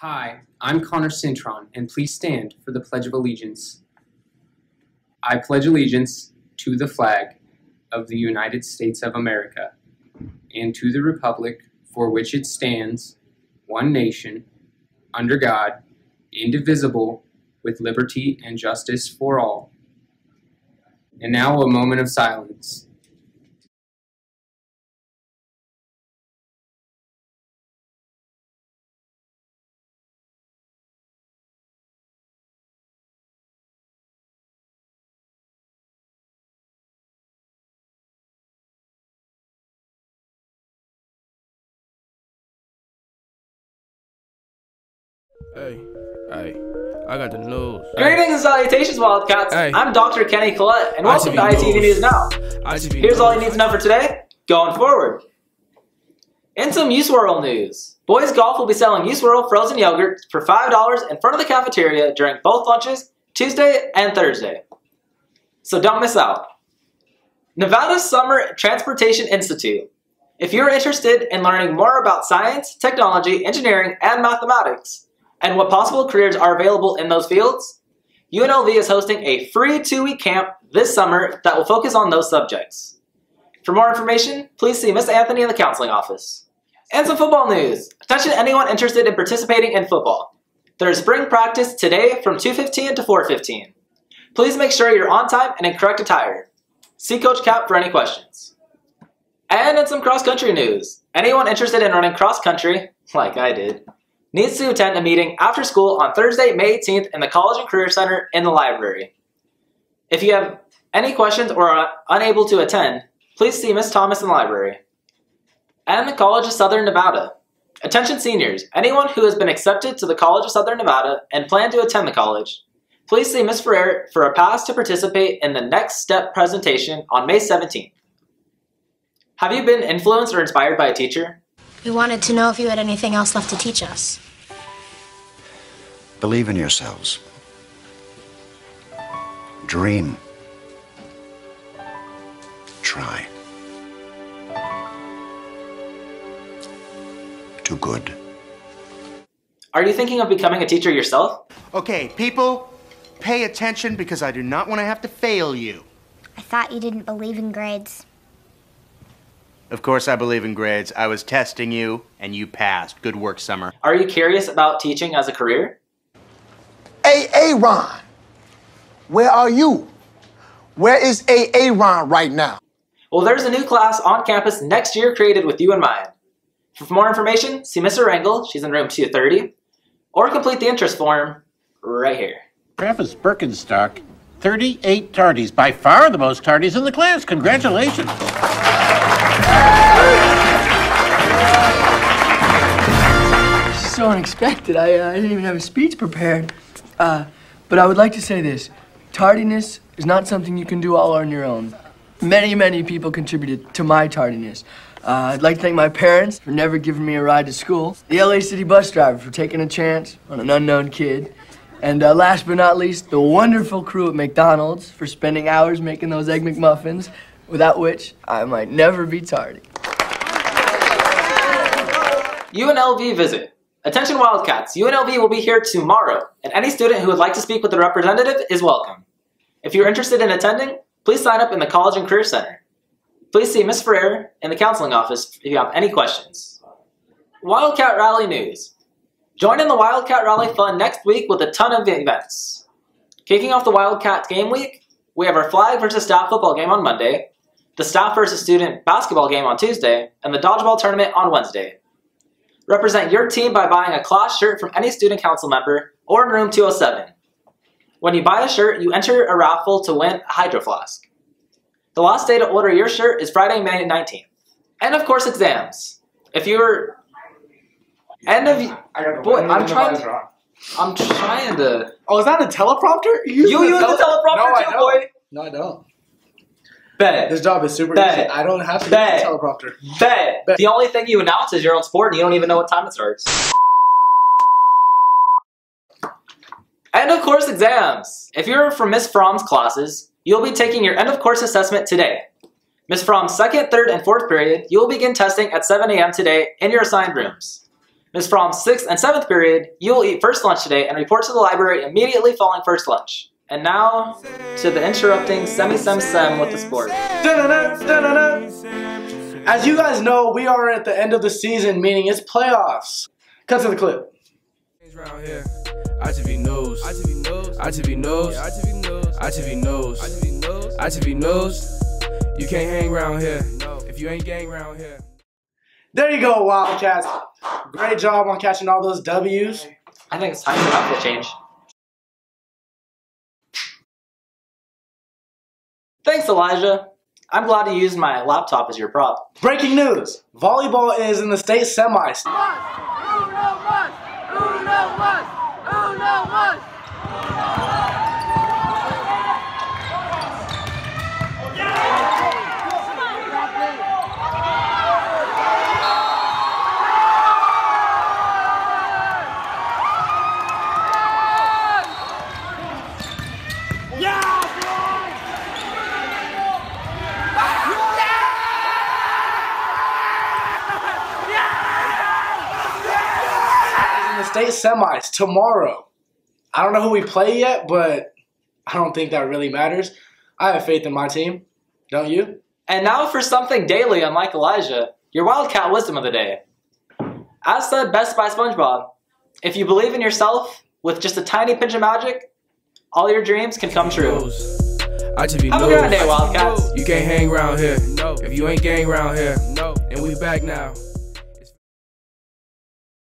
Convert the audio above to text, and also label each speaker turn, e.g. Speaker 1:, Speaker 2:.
Speaker 1: Hi, I'm Connor Cintron, and please stand for the Pledge of Allegiance. I pledge allegiance to the flag of the United States of America and to the republic for which it stands, one nation, under God, indivisible, with liberty and justice for all. And now a moment of silence.
Speaker 2: Hey, hey, I got the news.
Speaker 3: Greetings and salutations, Wildcats.
Speaker 2: Hey.
Speaker 3: I'm Dr. Kenny Collette, and welcome to
Speaker 2: ITV News.
Speaker 3: News Now.
Speaker 2: ITV
Speaker 3: Here's all you need to know for today, going forward. In some U-Swirl news, Boys Golf will be selling U-Swirl frozen yogurt for $5 in front of the cafeteria during both lunches, Tuesday and Thursday. So don't miss out. Nevada Summer Transportation Institute. If you're interested in learning more about science, technology, engineering, and mathematics, and what possible careers are available in those fields, UNLV is hosting a free two-week camp this summer that will focus on those subjects. For more information, please see Miss Anthony in the counseling office. And some football news. Attention anyone interested in participating in football. There is spring practice today from 2.15 to 4.15. Please make sure you're on time and in correct attire. See Coach Cap for any questions. And in some cross-country news. Anyone interested in running cross-country, like I did, needs to attend a meeting after school on Thursday, May 18th in the College and Career Center in the library. If you have any questions or are unable to attend, please see Miss Thomas in the library. And the College of Southern Nevada. Attention seniors, anyone who has been accepted to the College of Southern Nevada and plan to attend the college, please see Miss Ferrer for a pass to participate in the Next Step presentation on May 17th. Have you been influenced or inspired by a teacher?
Speaker 4: We wanted to know if you had anything else left to teach us.
Speaker 5: Believe in yourselves. Dream. Try. Do good.
Speaker 3: Are you thinking of becoming a teacher yourself?
Speaker 6: Okay, people, pay attention because I do not want to have to fail you.
Speaker 7: I thought you didn't believe in grades.
Speaker 6: Of course, I believe in grades. I was testing you, and you passed. Good work, Summer.
Speaker 3: Are you curious about teaching as a career?
Speaker 8: Hey, Aaron, where are you? Where is A. Aaron right now?
Speaker 3: Well, there's a new class on campus next year created with you in mind. For more information, see Miss Rangel, she's in room 230, or complete the interest form right here.
Speaker 9: Travis Birkenstock, 38 tardies, by far the most tardies in the class. Congratulations.
Speaker 10: so unexpected. I, uh, I didn't even have a speech prepared. Uh, but I would like to say this tardiness is not something you can do all on your own. Many, many people contributed to my tardiness. Uh, I'd like to thank my parents for never giving me a ride to school, the LA City bus driver for taking a chance on an unknown kid, and uh, last but not least, the wonderful crew at McDonald's for spending hours making those Egg McMuffins, without which I might never be tardy.
Speaker 3: UNLV visit. Attention Wildcats, UNLV will be here tomorrow, and any student who would like to speak with a representative is welcome. If you're interested in attending, please sign up in the College and Career Center. Please see Ms. Ferrer in the counseling office if you have any questions. Wildcat Rally News. Join in the Wildcat Rally Fun next week with a ton of events. Kicking off the Wildcat Game Week, we have our flag versus staff football game on Monday, the staff versus student basketball game on Tuesday, and the dodgeball tournament on Wednesday. Represent your team by buying a cloth shirt from any student council member or in room 207. When you buy a shirt, you enter a raffle to win a hydro flask. The last day to order your shirt is Friday, May 19th. And of course, exams. If you're end of boy, I'm trying. To, I'm trying to.
Speaker 11: Oh, is that a teleprompter?
Speaker 3: You use the teleprompter
Speaker 11: no, I
Speaker 3: too,
Speaker 11: don't.
Speaker 3: boy.
Speaker 11: No, I don't.
Speaker 3: Bet.
Speaker 11: This job is super
Speaker 3: Bet.
Speaker 11: easy. I don't have to
Speaker 3: Bet.
Speaker 11: use the teleprompter.
Speaker 3: Bet.
Speaker 11: Bet.
Speaker 3: The only thing you announce is your own sport, and you don't even know what time it starts. And of course, exams. If you're from Miss Fromm's classes, you'll be taking your end of course assessment today. Miss Fromm's second, third, and fourth period, you will begin testing at 7 a.m. today in your assigned rooms. Ms. Fromm's sixth and seventh period, you will eat first lunch today and report to the library immediately following first lunch. And now to the interrupting semi sem sem with the sport.
Speaker 11: As you guys know, we are at the end of the season, meaning it's playoffs. Cut to the clip.
Speaker 2: Round here. ITV knows. ITV knows. ITV knows. ITV knows. ITV knows. ITV knows. You can't hang around here if you ain't gang around here.
Speaker 11: There you go, Wildcats. Great job on catching all those W's.
Speaker 3: I think it's time for an outfit change. Thanks, Elijah. I'm glad you used my laptop as your prop.
Speaker 11: Breaking news. Volleyball is in the state semis. in the state semis tomorrow. I don't know who we play yet, but I don't think that really matters. I have faith in my team. Don't you?
Speaker 3: And now for something daily, unlike Elijah, your Wildcat wisdom of the day. As said best by SpongeBob, if you believe in yourself with just a tiny pinch of magic, all your dreams can come true.
Speaker 2: ITV
Speaker 3: Have a
Speaker 2: knows.
Speaker 3: great day, Wildcats.
Speaker 2: You can't hang around here if you ain't gang around here. And we back now.